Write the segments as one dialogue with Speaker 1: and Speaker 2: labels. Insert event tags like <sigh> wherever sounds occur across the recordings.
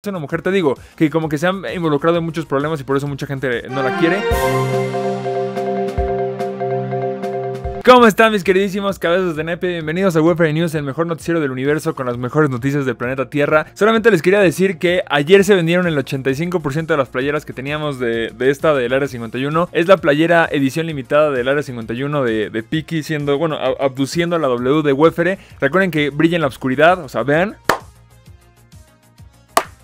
Speaker 1: Es una mujer, te digo, que como que se han involucrado en muchos problemas y por eso mucha gente no la quiere. ¿Cómo están mis queridísimos cabezas de nepe? Bienvenidos a Webfare News, el mejor noticiero del universo con las mejores noticias del planeta Tierra. Solamente les quería decir que ayer se vendieron el 85% de las playeras que teníamos de, esta del Área 51. Es la playera edición limitada del Área 51 de, Piki, siendo, bueno, abduciendo a la W de Wefere. Recuerden que brilla en la oscuridad, o sea, vean,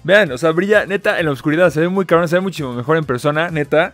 Speaker 1: Vean, o sea, brilla neta en la oscuridad. Se ve muy cabrón, se ve muchísimo mejor en persona, neta.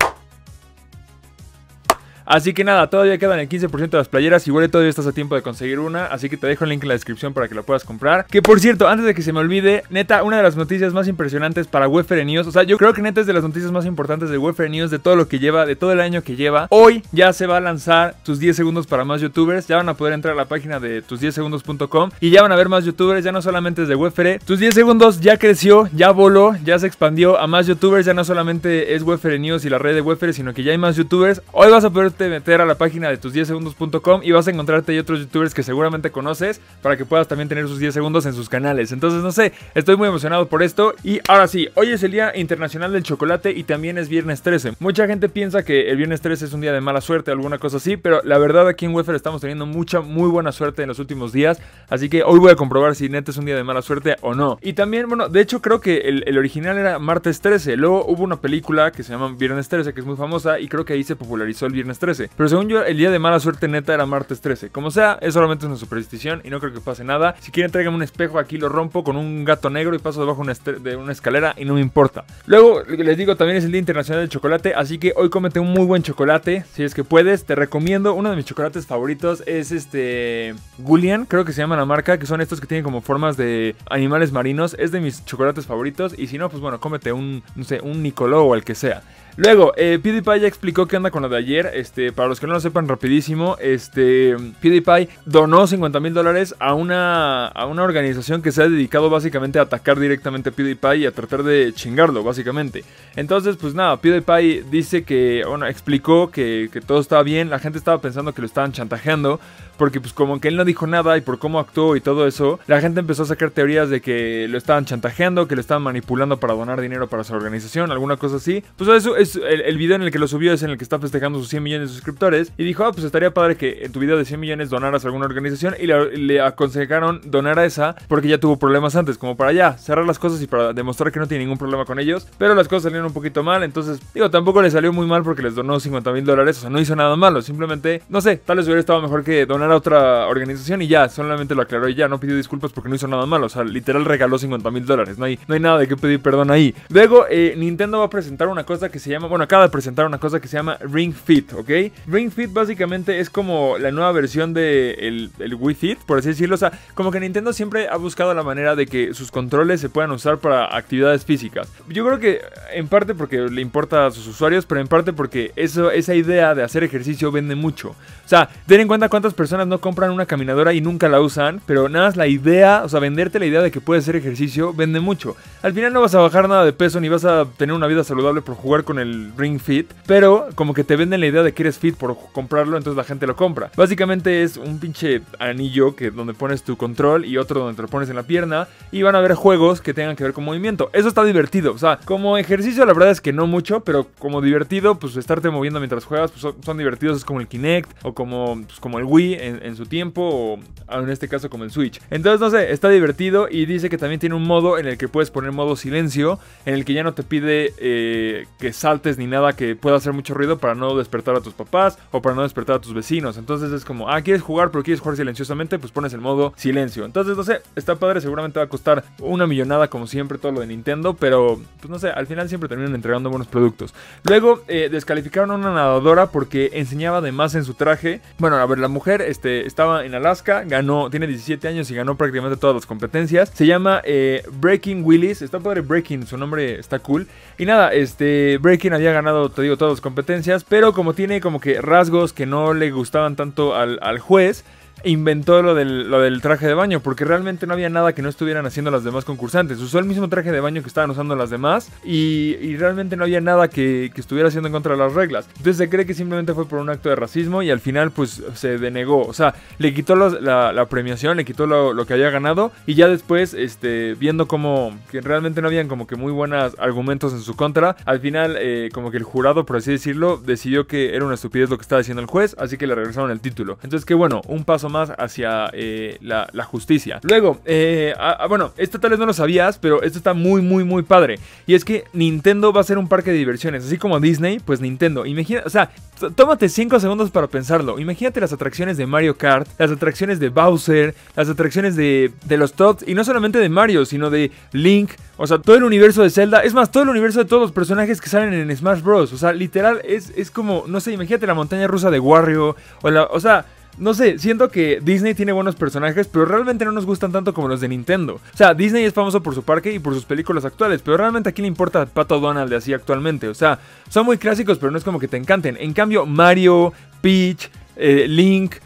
Speaker 1: Así que nada, todavía quedan el 15% de las playeras. Igual todavía estás a tiempo de conseguir una. Así que te dejo el link en la descripción para que la puedas comprar. Que por cierto, antes de que se me olvide, neta, una de las noticias más impresionantes para Wefere News. O sea, yo creo que neta es de las noticias más importantes de Wefere News, de todo lo que lleva, de todo el año que lleva. Hoy ya se va a lanzar tus 10 segundos para más youtubers. Ya van a poder entrar a la página de tus10segundos.com y ya van a ver más youtubers. Ya no solamente es de Wefere. Tus 10 segundos ya creció, ya voló, ya se expandió a más youtubers. Ya no solamente es Wefere News y la red de Wefere, sino que ya hay más youtubers. Hoy vas a meter a la página de tus 10 segundos.com y vas a encontrarte ahí otros youtubers que seguramente conoces para que puedas también tener sus 10 segundos en sus canales. Entonces, no sé, estoy muy emocionado por esto. Y ahora sí, hoy es el Día Internacional del Chocolate y también es viernes 13. Mucha gente piensa que el viernes 13 es un día de mala suerte, alguna cosa así, pero la verdad aquí en Wefer estamos teniendo mucha, muy buena suerte en los últimos días. Así que hoy voy a comprobar si neta es un día de mala suerte o no. Y también, bueno, de hecho creo que el, el original era martes 13. Luego hubo una película que se llama Viernes 13, que es muy famosa y creo que ahí se popularizó el viernes 13. Pero según yo, el día de mala suerte neta era martes 13. Como sea, es solamente una superstición y no creo que pase nada. Si quieren, tráiganme un espejo, aquí lo rompo con un gato negro y paso debajo de una escalera y no me importa. Luego, les digo, también es el Día Internacional del Chocolate, así que hoy cómete un muy buen chocolate, si es que puedes. Te recomiendo, uno de mis chocolates favoritos es este Gulian, creo que se llama la marca, que son estos que tienen como formas de animales marinos. Es de mis chocolates favoritos y si no, pues bueno, cómete un, no sé, un Nicoló o el que sea. Luego, eh, PewDiePie ya explicó qué anda con lo de ayer. Este, para los que no lo sepan rapidísimo, este, PewDiePie donó 50 mil dólares a una, a una organización que se ha dedicado básicamente a atacar directamente a PewDiePie y a tratar de chingarlo, básicamente. Entonces, pues nada, PewDiePie dice que, bueno, explicó que, que todo estaba bien. La gente estaba pensando que lo estaban chantajeando porque pues como que él no dijo nada y por cómo actuó y todo eso, la gente empezó a sacar teorías de que lo estaban chantajeando, que lo estaban manipulando para donar dinero para su organización, alguna cosa así. Pues eso el, video en el que lo subió es en el que está festejando sus 100 millones de suscriptores y dijo, ah, pues estaría padre que en tu video de 100 millones donaras a alguna organización y le, aconsejaron donar a esa porque ya tuvo problemas antes, como para ya cerrar las cosas y para demostrar que no tiene ningún problema con ellos, pero las cosas salieron un poquito mal, entonces digo, tampoco le salió muy mal porque les donó 50 mil dólares, o sea, no hizo nada malo, simplemente, no sé, tal vez hubiera estado mejor que donar a otra organización y ya, solamente lo aclaró y ya, no pidió disculpas porque no hizo nada malo. O sea, literal regaló 50 mil dólares. No hay, no hay nada de qué pedir perdón ahí. Luego, eh, Nintendo va a presentar una cosa que se llama, bueno, acaba de presentar una cosa que se llama Ring Fit, ¿ok? Ring Fit básicamente es como la nueva versión de el, el Wii Fit, por así decirlo. O sea, como que Nintendo siempre ha buscado la manera de que sus controles se puedan usar para actividades físicas. Yo creo que en parte porque le importa a sus usuarios, pero en parte porque eso, esa idea de hacer ejercicio vende mucho. O sea, ten en cuenta cuántas personas no compran una caminadora y nunca la usan, pero nada más la idea, o sea, venderte la idea de que puedes hacer ejercicio vende mucho. Al final no vas a bajar nada de peso ni vas a tener una vida saludable por jugar con el Ring Fit, pero como que te venden la idea de que eres fit por comprarlo, entonces la gente lo compra. Básicamente es un pinche anillo que donde pones tu control y otro donde te lo pones en la pierna y van a haber juegos que tengan que ver con movimiento. Eso está divertido, o sea, como ejercicio la verdad es que no mucho, pero como divertido, pues estarte moviendo mientras juegas, pues son, divertidos, es como el Kinect o como, pues, como el Wii en su tiempo o en este caso como el Switch. Entonces, no sé, está divertido y dice que también tiene un modo en el que puedes poner modo silencio, en el que ya no te pide eh, que saltes ni nada que pueda hacer mucho ruido para no despertar a tus papás o para no despertar a tus vecinos. Entonces es como, ah, quieres jugar pero quieres jugar silenciosamente, pues pones el modo silencio. Entonces, no sé, está padre, seguramente va a costar una millonada como siempre todo lo de Nintendo, pero pues no sé, al final siempre terminan entregando buenos productos. Luego eh, descalificaron a una nadadora porque enseñaba de más en su traje. Bueno, a ver, la mujer este, estaba en Alaska, ganó, tiene 17 años y ganó prácticamente todas las competencias. Se llama eh, Breaking Willis, está padre Breaking, su nombre está cool. Y nada, este Breaking había ganado, te digo, todas las competencias, pero como tiene como que rasgos que no le gustaban tanto al, al juez, inventó lo del, traje de baño, porque realmente no había nada que no estuvieran haciendo las demás concursantes. Usó el mismo traje de baño que estaban usando las demás y, realmente no había nada que, estuviera haciendo en contra de las reglas. Entonces se cree que simplemente fue por un acto de racismo y al final pues se denegó. O sea, le quitó la, premiación, le quitó lo, que había ganado y ya después, este, viendo como que realmente no habían como que muy buenos argumentos en su contra, al final eh, como que el jurado, por así decirlo, decidió que era una estupidez lo que estaba diciendo el juez, así que le regresaron el título. Entonces que bueno, un paso más hacia eh, la, justicia. Luego, eh, a, a, bueno, esto tal vez no lo sabías, pero esto está muy, muy, muy padre. Y es que Nintendo va a ser un parque de diversiones, así como Disney, pues Nintendo. Imagina, o sea, tómate 5 segundos para pensarlo. Imagínate las atracciones de Mario Kart, las atracciones de Bowser, las atracciones de, de los Toads, y no solamente de Mario, sino de Link, o sea, todo el universo de Zelda, es más, todo el universo de todos los personajes que salen en Smash Bros. O sea, literal, es, es como, no sé, imagínate la montaña rusa de Wario, o sea... No sé, siento que Disney tiene buenos personajes, pero realmente no nos gustan tanto como los de Nintendo. O sea, Disney es famoso por su parque y por sus películas actuales, pero realmente a quién le importa Pato Donald de así actualmente. O sea, son muy clásicos, pero no es como que te encanten. En cambio, Mario, Peach, eh, Link,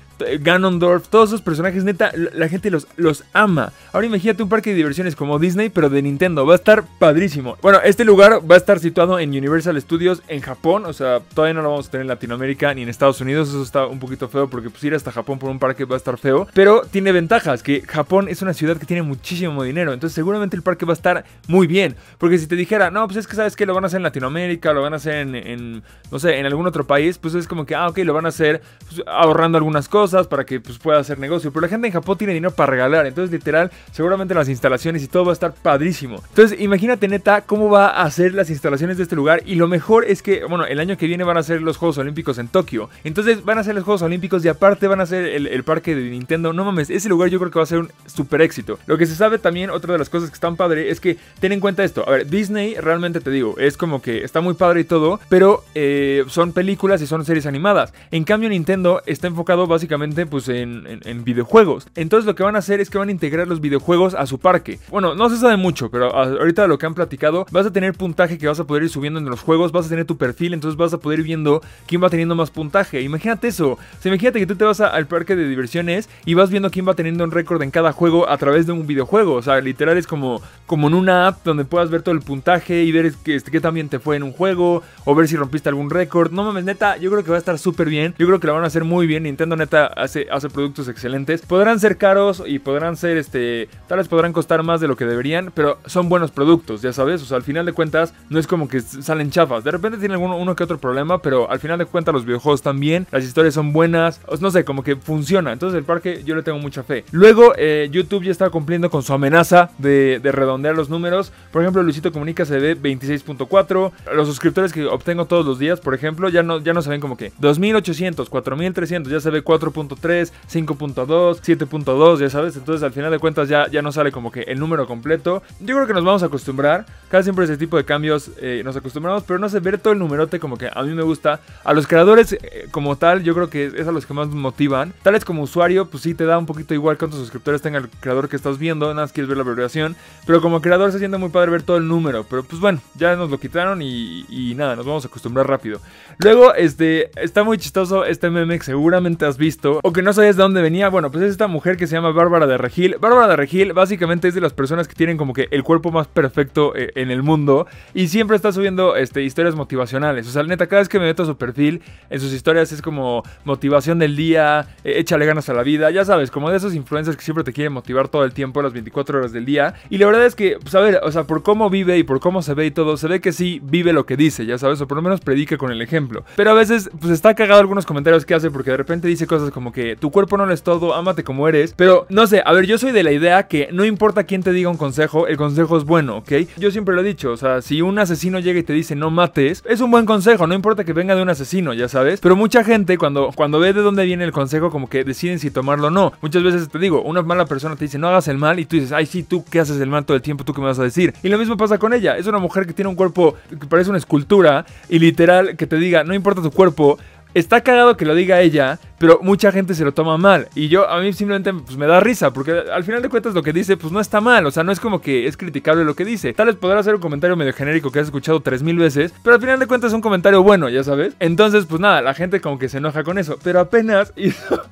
Speaker 1: Ganondorf, todos esos personajes, neta, la gente los, los ama. Ahora imagínate un parque de diversiones como Disney, pero de Nintendo. Va a estar padrísimo. Bueno, este lugar va a estar situado en Universal Studios en Japón. O sea, todavía no lo vamos a tener en Latinoamérica ni en Estados Unidos. Eso está un poquito feo porque pues ir hasta Japón por un parque va a estar feo. Pero tiene ventajas, que Japón es una ciudad que tiene muchísimo dinero. Entonces seguramente el parque va a estar muy bien. Porque si te dijera, no, pues es que sabes que lo van a hacer en Latinoamérica, lo van a hacer en, no sé, en algún otro país, pues es como que, ah, ok, lo van a hacer pues, ahorrando algunas cosas para que pues, pueda hacer negocio. Pero la gente en Japón tiene dinero para regalar. Entonces, literal, seguramente las instalaciones y todo va a estar padrísimo. Entonces, imagínate, neta, cómo va a hacer las instalaciones de este lugar. Y lo mejor es que, bueno, el año que viene van a ser los Juegos Olímpicos en Tokio. Entonces, van a ser los Juegos Olímpicos y aparte van a ser el, el parque de Nintendo. No mames, ese lugar yo creo que va a ser un super éxito. Lo que se sabe también, otra de las cosas que están padre, es que ten en cuenta esto. A ver, Disney, realmente te digo, es como que está muy padre y todo, pero eh, son películas y son series animadas. En cambio, Nintendo está enfocado básicamente pues en, videojuegos. Entonces lo que van a hacer es que van a integrar los videojuegos a su parque. Bueno, no se sabe mucho, pero ahorita lo que han platicado, vas a tener puntaje que vas a poder ir subiendo en los juegos, vas a tener tu perfil, entonces vas a poder ir viendo quién va teniendo más puntaje. Imagínate eso. Imagínate que tú te vas al parque de diversiones y vas viendo quién va teniendo un récord en cada juego a través de un videojuego. O sea, literal es como, como en una app donde puedas ver todo el puntaje y ver qué, qué también te fue en un juego o ver si rompiste algún récord. No mames, neta, yo creo que va a estar súper bien. Yo creo que lo van a hacer muy bien. Nintendo neta hace, hace productos excelentes. Podrán ser caros y podrán ser, este, tal vez podrán costar más de lo que deberían, pero son buenos productos, ya sabes. O sea, al final de cuentas, no es como que salen chafas. De repente tiene alguno uno que otro problema, pero al final de cuentas los videojuegos están bien, las historias son buenas, no sé, como que funciona. Entonces el parque yo le tengo mucha fe. Luego, eh, YouTube ya está cumpliendo con su amenaza de, de redondear los números. Por ejemplo, Luisito Comunica se ve 26.4. Los suscriptores que obtengo todos los días, por ejemplo, ya no, ya no se ven como que 2800, 4300, ya se ve 4.3, 5.2, 7.2, ya sabes. Entonces al final de cuentas ya, ya no sale como que el número completo. Yo creo que nos vamos a acostumbrar. Casi siempre ese tipo de cambios eh, nos acostumbramos, pero no sé, ver todo el numerote como que a mí me gusta. A los creadores eh, como tal, yo creo que es a los que más motivan. Tales como usuario, pues sí te da un poquito igual cuántos suscriptores tenga el creador que estás viendo. Nada más quieres ver la abreviación. Pero como creador se siente muy padre ver todo el número. Pero pues bueno, ya nos lo quitaron y, y nada, nos vamos a acostumbrar rápido. Luego, este, está muy chistoso este meme que seguramente has visto o que no sabes de dónde venía. Bueno, pues es esta mujer que se llama Bárbara de Regil. Bárbara de Regil básicamente es de las personas que tienen como que el cuerpo más perfecto eh, en el mundo y siempre está subiendo este, historias motivacionales. O sea, neta, cada vez que me meto a su perfil, en sus historias es como motivación del día, eh, échale ganas a la vida, ya sabes, como de esos influencers que siempre te quieren motivar todo el tiempo, las 24 horas del día. Y la verdad es que, pues a ver, o sea, por cómo vive y por cómo se ve y todo, se ve que sí vive lo que dice, ya sabes, o por lo menos predica con el ejemplo. Pero a veces, pues está cagado algunos comentarios que hace porque de repente dice cosas como que tu cuerpo no lo es todo, ámate como eres. Pero no sé, a ver, yo soy de la idea que no importa quién te diga un consejo, el consejo es bueno, ¿ok? Yo siempre lo he dicho, o sea, si un asesino llega y te dice no mates, es un buen consejo, no importa que venga de un asesino, ya sabes. Pero mucha gente cuando, cuando ve de dónde viene el consejo, como que deciden si tomarlo o no. Muchas veces te digo, una mala persona te dice no hagas el mal y tú dices, ay sí, tú que haces el mal todo el tiempo, tú qué me vas a decir. Y lo mismo pasa con ella, es una mujer que tiene un cuerpo que parece una escultura y literal que te diga, no importa tu cuerpo, Está cagado que lo diga ella, pero mucha gente se lo toma mal. Y yo, a mí simplemente pues, me da risa, porque al final de cuentas lo que dice, pues no está mal. O sea, no es como que es criticable lo que dice. Tal vez podrá ser un comentario medio genérico que has escuchado 3000 veces, pero al final de cuentas es un comentario bueno, ya sabes. Entonces, pues nada, la gente como que se enoja con eso. Pero apenas <laughs> hizo.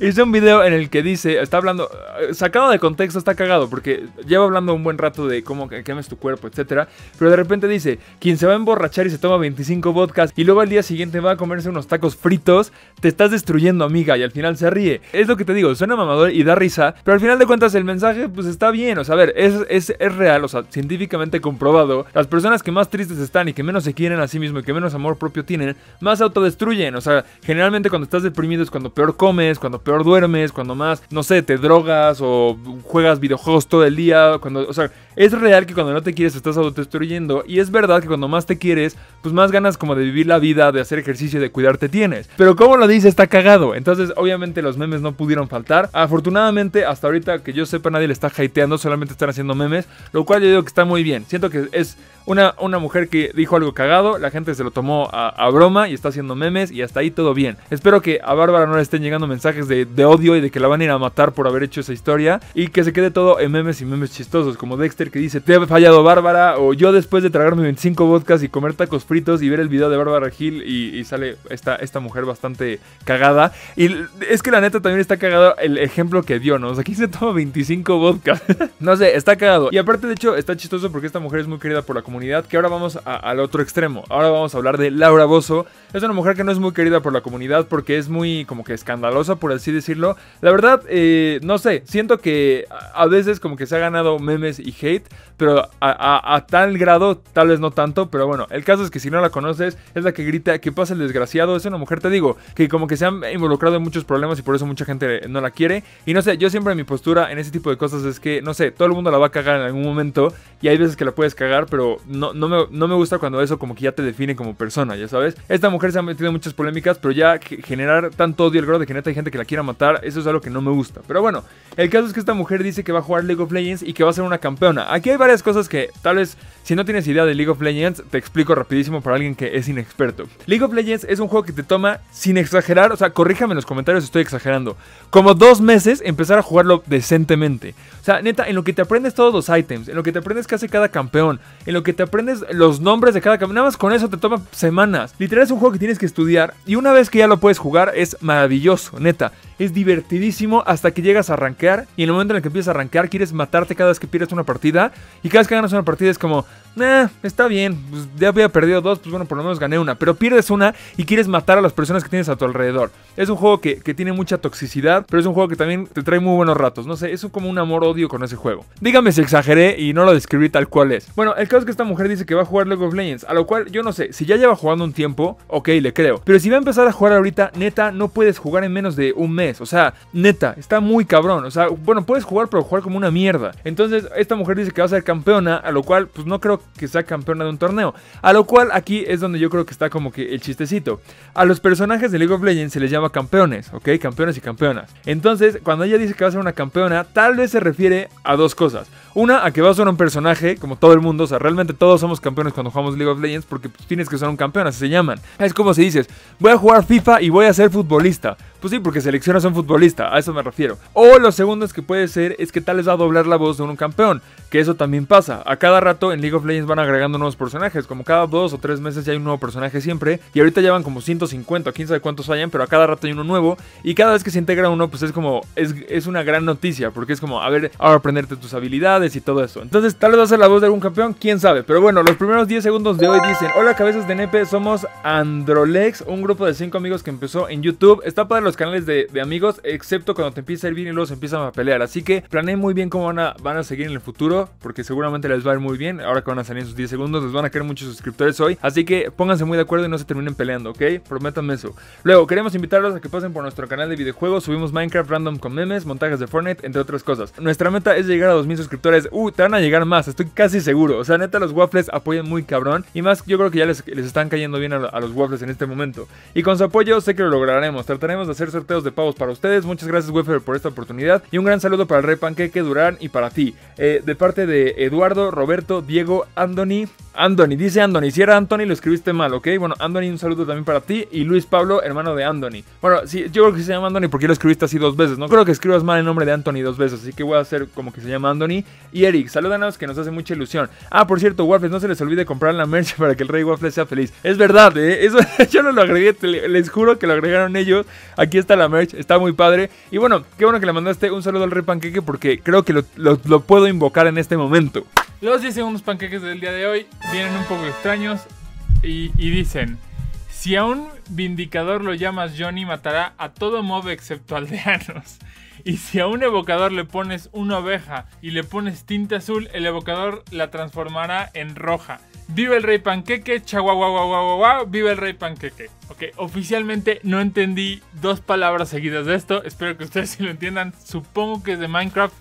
Speaker 1: Hice un video en el que dice, está hablando, sacado de contexto está cagado, porque lleva hablando un buen rato de cómo quemes tu cuerpo, etcétera, pero de repente dice, quien se va a emborrachar y se toma 25 vodkas y luego al día siguiente va a comerse unos tacos fritos, te estás destruyendo, amiga, y al final se ríe. Es lo que te digo, suena mamador y da risa, pero al final de cuentas el mensaje pues está bien, o sea, a ver, es, es, es real, o sea, científicamente comprobado, las personas que más tristes están y que menos se quieren a sí mismo y que menos amor propio tienen, más autodestruyen, o sea, generalmente cuando estás deprimido es cuando peor comes, cuando peor duermes, cuando más, no sé, te drogas o juegas videojuegos todo el día, cuando, o sea, es real que cuando no te quieres estás autodestruyendo y es verdad que cuando más te quieres, pues más ganas como de vivir la vida, de hacer ejercicio, de cuidarte tienes. Pero como lo dice, está cagado. Entonces, obviamente los memes no pudieron faltar. Afortunadamente, hasta ahorita que yo sepa, nadie le está hateando, solamente están haciendo memes, lo cual yo digo que está muy bien. Siento que es una, una mujer que dijo algo cagado, la gente se lo tomó a, broma y está haciendo memes y hasta ahí todo bien. Espero que a Bárbara no le estén llegando mensajes de, odio y de que la van a ir a matar por haber hecho esa historia y que se quede todo en memes y memes chistosos como Dexter que dice te he fallado Bárbara o yo después de tragarme 25 vodkas y comer tacos fritos y ver el video de Bárbara Gil y, sale esta, esta mujer bastante cagada y es que la neta también está cagado el ejemplo que dio, ¿no? Aquí se toma 25 vodkas. <laughs> no sé, está cagado. Y aparte de hecho está chistoso porque esta mujer es muy querida por la comunidad comunidad, que ahora vamos al otro extremo. Ahora vamos a hablar de Laura Bozo. Es una mujer que no es muy querida por la comunidad porque es muy como que escandalosa, por así decirlo. La verdad, eh, no sé, siento que a veces como que se ha ganado memes y hate, pero a, tal grado, tal vez no tanto, pero bueno, el caso es que si no la conoces, es la que grita que pasa el desgraciado. Es una mujer, te digo, que como que se ha involucrado en muchos problemas y por eso mucha gente no la quiere. Y no sé, yo siempre mi postura en ese tipo de cosas es que, no sé, todo el mundo la va a cagar en algún momento y hay veces que la puedes cagar, pero no, no, me, no me gusta cuando eso como que ya te define como persona, ya sabes. Esta mujer se ha metido en muchas polémicas, pero ya generar tanto odio al grado de que neta hay gente que la quiera matar, eso es algo que no me gusta. Pero bueno, el caso es que esta mujer dice que va a jugar League of Legends y que va a ser una campeona. Aquí hay varias cosas que tal vez si no tienes idea de League of Legends, te explico rapidísimo para alguien que es inexperto. League of Legends es un juego que te toma, sin exagerar, o sea, corríjame en los comentarios si estoy exagerando, como dos meses empezar a jugarlo decentemente. O sea, neta, en lo que te aprendes todos los items, en lo que te aprendes qué hace cada campeón, en lo que te aprendes los nombres de cada campeón, nada más con eso te toma semanas. Literal es un juego que tienes que estudiar y una vez que ya lo puedes jugar es maravilloso, neta. Es divertidísimo hasta que llegas a rankear y en el momento en el que empiezas a rankear quieres matarte cada vez que pierdes una partida y cada vez que ganas una partida es como, eh, está bien, pues ya había perdido dos, pues bueno, por lo menos gané una. Pero pierdes una y quieres matar a las personas que tienes a tu alrededor. Es un juego que, tiene mucha toxicidad, pero es un juego que también te trae muy buenos ratos. No sé, es como un amor-odio con ese juego. Dígame si exageré y no lo describí tal cual es. Bueno, el caso es que esta mujer dice que va a jugar League of Legends, a lo cual yo no sé, si ya lleva jugando un tiempo, ok, le creo. Pero si va a empezar a jugar ahorita, neta, no puedes jugar en menos de un mes. O sea, neta, está muy cabrón. O sea, bueno, puedes jugar, pero jugar como una mierda. Entonces, esta mujer dice que va a ser campeona, a lo cual, pues no creo que sea campeona de un torneo. A lo cual aquí es donde yo creo que está como que el chistecito. A los personajes de League of Legends se les llama campeones, ¿ok? Campeones y campeonas. Entonces, cuando ella dice que va a ser una campeona, tal vez se refiere a dos cosas. Una, a que va a ser un personaje, como todo el mundo, o sea, realmente todos somos campeones cuando jugamos League of Legends porque pues, tienes que ser un campeón, así se llaman. Es como si dices, voy a jugar FIFA y voy a ser futbolista. Pues sí, porque seleccionas a un futbolista, a eso me refiero. O lo segundo es que puede ser es que tal vez va a doblar la voz de un campeón, que eso también pasa. A cada rato en League of Legends van agregando nuevos personajes, como cada dos o tres meses ya hay un nuevo personaje siempre, y ahorita ya van como 150 o quién sabe cuántos vayan, pero a cada rato hay uno nuevo, y cada vez que se integra uno, pues es como, es, es una gran noticia, porque es como, a ver, ahora aprenderte tus habilidades y todo eso. Entonces, tal vez va a ser la voz de algún campeón, quién sabe. Pero bueno, los primeros 10 segundos de hoy dicen, hola cabezas de nepe, somos Androlex, un grupo de 5 amigos que empezó en YouTube. Está para los canales de, amigos, excepto cuando te empieza a ir bien y luego se empiezan a pelear. Así que planeen muy bien cómo van a, van a seguir en el futuro, porque seguramente les va a ir muy bien. Ahora que van a salir en sus 10 segundos, les van a caer muchos suscriptores hoy. Así que pónganse muy de acuerdo y no se terminen peleando, ¿ok? Prométanme eso. Luego, queremos invitarlos a que pasen por nuestro canal de videojuegos. Subimos Minecraft random con memes, montajes de Fortnite, entre otras cosas. Nuestra meta es llegar a 2000 suscriptores. Uh, te van a llegar más, estoy casi seguro. O sea, neta, los waffles apoyan muy cabrón. Y más, yo creo que ya les, están cayendo bien a, los waffles en este momento. Y con su apoyo sé que lo lograremos. Trataremos de hacer sorteos de pavos para ustedes. Muchas gracias, Waffle, por esta oportunidad. Y un gran saludo para el Rey Panqueque, Durán y para ti. Eh, de parte de Eduardo, Roberto, Diego, Anthony Anthony, dice Anthony. Si era Anthony, lo escribiste mal, ¿ok? Bueno, Anthony, un saludo también para ti. Y Luis Pablo, hermano de Anthony. Bueno, sí, yo creo que se llama Anthony porque lo escribiste así dos veces. No creo que escribas mal el nombre de Anthony dos veces. Así que voy a hacer como que se llama Anthony. Y Eric, salúdanos que nos hace mucha ilusión. Ah, por cierto, Waffles, no se les olvide comprar la merch <laughs> para que el Rey Waffles sea feliz. Es verdad, ¿eh? Eso <laughs> yo no lo agregué. Les juro que lo agregaron ellos. Aquí está la merch. Está muy padre. Y bueno, qué bueno que le mandaste un saludo al Rey Panqueque porque creo que lo, puedo invocar en este momento.
Speaker 2: Los 10 segundos panqueques del día de hoy vienen un poco extraños y, dicen, si a un vindicador lo llamas Johnny, matará a todo mob excepto aldeanos. Y si a un evocador le pones una oveja y le pones tinta azul, el evocador la transformará en roja. Viva el rey panqueque, chaguaguaguaguaguaguau, viva el rey panqueque. Ok, oficialmente no entendí dos palabras seguidas de esto, espero que ustedes sí lo entiendan. Supongo que es de Minecraft,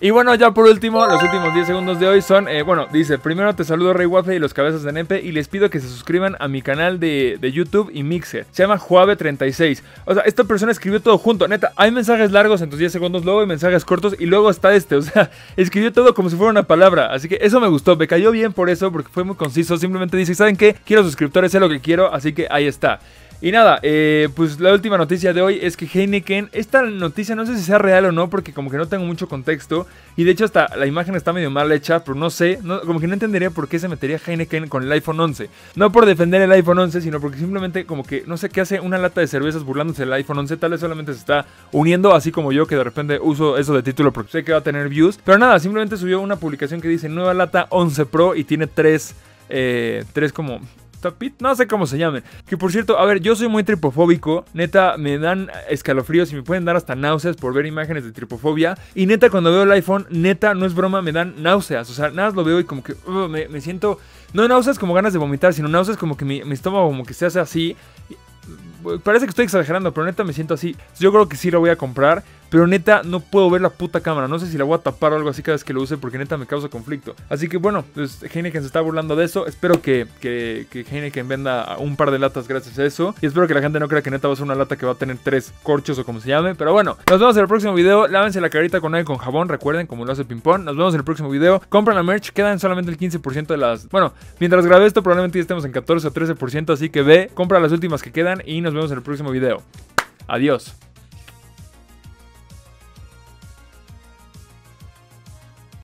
Speaker 1: y bueno, ya por último, los últimos 10 segundos de hoy son, eh, bueno, dice, primero te saludo Rey Waffle y los cabezas de Nepe y les pido que se suscriban a mi canal de, YouTube y Mixer. Se llama Juave36. O sea, esta persona escribió todo junto, neta, hay mensajes largos en tus 10 segundos, luego hay mensajes cortos y luego está este, o sea, <laughs> escribió todo como si fuera una palabra. Así que eso me gustó, me cayó bien por eso, porque fue muy conciso, simplemente dice, ¿saben qué? Quiero suscriptores, sé lo que quiero, así que ahí está. Y nada, eh, pues la última noticia de hoy es que Heineken, esta noticia no sé si sea real o no, porque como que no tengo mucho contexto. Y de hecho hasta la imagen está medio mal hecha, pero no sé, como que no entendería por qué se metería Heineken con el iPhone 11. No por defender el iPhone 11, sino porque simplemente como que no sé qué hace una lata de cervezas burlándose del iPhone 11. Tal vez solamente se está uniendo, así como yo que de repente uso eso de título porque sé que va a tener views. Pero nada, simplemente subió una publicación que dice nueva lata 11 Pro y tiene tres, eh, tres como Tapit, no sé cómo se llamen. Que por cierto, a ver, yo soy muy tripofóbico. Neta, me dan escalofríos y me pueden dar hasta náuseas por ver imágenes de tripofobia. Y neta, cuando veo el iPhone, neta, no es broma, me dan náuseas. O sea, nada lo veo y como que uh, me, siento. No náuseas como ganas de vomitar, sino náuseas como que mi, mi estómago como que se hace así. Parece que estoy exagerando, pero neta me siento así. Yo creo que sí lo voy a comprar. Pero neta, no puedo ver la puta cámara. No sé si la voy a tapar o algo así cada vez que lo use porque neta me causa conflicto. Así que bueno, pues Heineken se está burlando de eso. Espero que, que, que Heineken venda un par de latas gracias a eso. Y espero que la gente no crea que neta va a ser una lata que va a tener tres corchos o como se llame. Pero bueno, nos vemos en el próximo video. Lávense la carita con aire con jabón. Recuerden, como lo hace Pimpón. Nos vemos en el próximo video. Compran la merch. Quedan solamente el 15% de las... Bueno, mientras grabé esto probablemente ya estemos en 14 o 13%. Así que ve, compra las últimas que quedan y nos vemos en el próximo video. Adiós.